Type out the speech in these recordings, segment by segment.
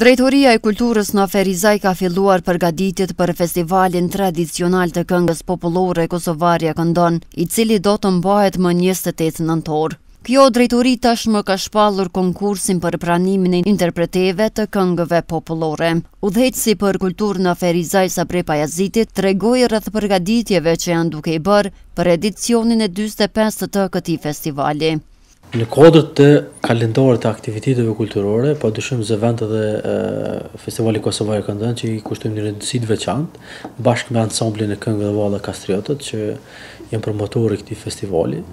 Drejtoria e Kulturës në Ferizaj ka filluar përgatitjet për festivalin tradicional të këngës popullore Kosovarja këndon, i cili do të mbahet më 28 nëntor. Kjo drejtori tashmë ka shpallur konkursin për pranimin e interpreteve të këngëve popullore. Udhëheqësi për kulturë në Ferizaj Sabri Pajaziti tregoi rreth përgatitjeve që janë duke i bërë për edicionin e 45 të këtij festivali. Në kuadër të kalendarit të aktiviteteve kulturore, padyshim zë vend edhe Festivali Kosovarja Këndon, që i kushtojmë një rëndësi të veçantë, bashkë me ansamblin e këngëve dhe valleve Kastriotët, që janë promotor i këtij festivali.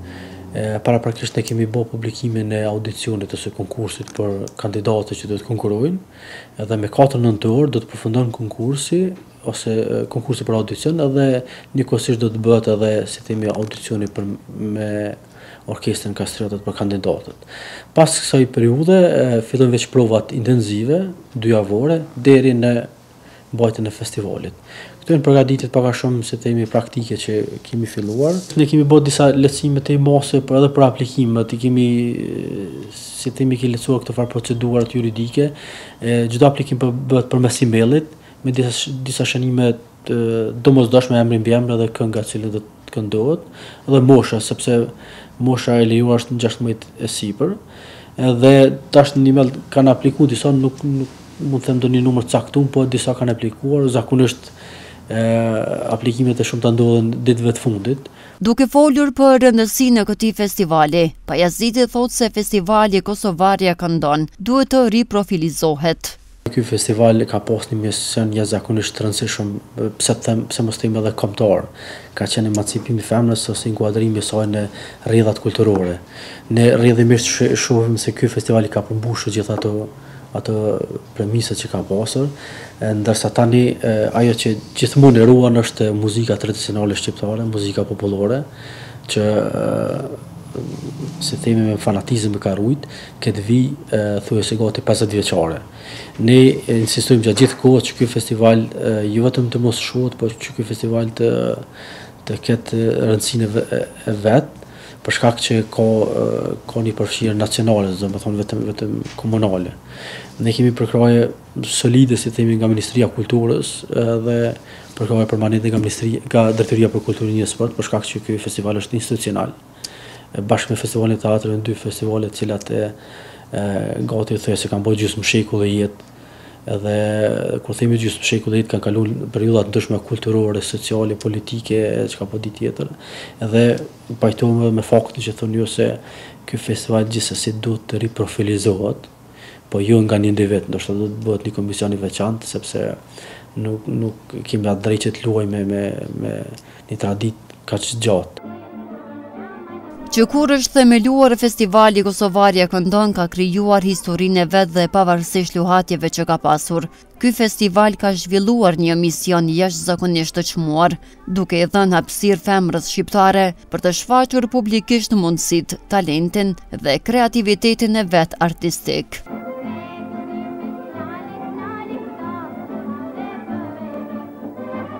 Paraprakisht ne kemi bërë publikimin e audicionit ose konkursit për kandidatet që do të konkurrojnë dhe me katër nëntor do të përfundon konkursi, ose konkursi për audicion edhe njëkohësisht do të bëhet edhe si themi audicioni për me orkestrën Kastriotët për kandidatet. Pas kësaj periudhe fillojnë veç provat intensive, dyjavore deri në mbajtjen e festivalit. Këto janë përgatitjet pak a shumë si themi praktike që kemi filluar. Ne kemi bërë disa lehtësime të i për edhe për aplikimet, i kemi si themi kemi lehtësuar këto farë procedurat juridike. Çdo aplikim po bëhet përmes emailit me disa shënime të domosdoshme emri mbiemri dhe kënga e cila do të këndohet dhe mosha sepse mosha e lejuar është 16 e sipër dhe tash në nivel kanë aplikuar disa nuk nuk mund të them ndonjë numër caktuar po disa kanë aplikuar zakonisht e, aplikimet e shumta ndodhin ditëve të fundit. Duke folur për rëndësinë e këtij festivali, Pajaziti thotë se festivali Kosovarja këndon duhet të riprofilizohet. Ky festival ka pas një mision jashtëzakonisht të rëndësishëm, pse të them, pse mos të them edhe kombëtar. Ka qenë emancipimi i femrës ose inkuadrimi i saj në rrjedhat kulturore. Ne rrjedhimisht shohim se ky festival i ka përmbushur të gjitha ato ato premisat që ka pasur, ndërsa tani ajo që gjithmonë e ruan është muzika tradicionale shqiptare, muzika popullore, që si themi me fanatizëm e ka ruajt, këtë vijë thuajse gati pesëdhjetë vjeçare. Ne insistojmë gjatë gjithë kohës që ky festival jo vetëm të mos shuhet, por që ky festival të të ketë rëndësinë e vet, për shkak që ka ka një përfshirje nacionale, domethënë jo vetëm komunale. Ne kemi përkrahje solide si themi nga Ministria e Kulturës dhe përkrahje permanente nga nga Drejtoria për Kulturë, Rini e Sport, për shkak që ky festival është institucional. bashkë me festivalin e teatrit janë dy festivale të cilat e, e gati thuajse kanë bërë gjysmë shekulli jetë dhe kur themi gjysmë shekulli jetë kanë kaluar periudha të ndryshme kulturore, sociale, politike, çka po di tjetër. Dhe pajtohem edhe me faktin që thoni ju se ky festival gjithsesi duhet të riprofilizohet, po jo nga një individ, ndoshta duhet të bëhet një komision i veçantë sepse nuk nuk kemi atë të drejtë që të luajmë me me një traditë kaq të gjatë. Që kur është themeluar festivali Kosovarja këndon ka krijuar historinë e vet dhe pavarësisht luhatjeve që ka pasur, Ky festival ka zhvilluar një mision jashtëzakonisht të çmuar, duke i dhënë hapësirë femrës shqiptare për të shfaqur publikisht mundësitë, talentin dhe kreativitetin e vet artistik.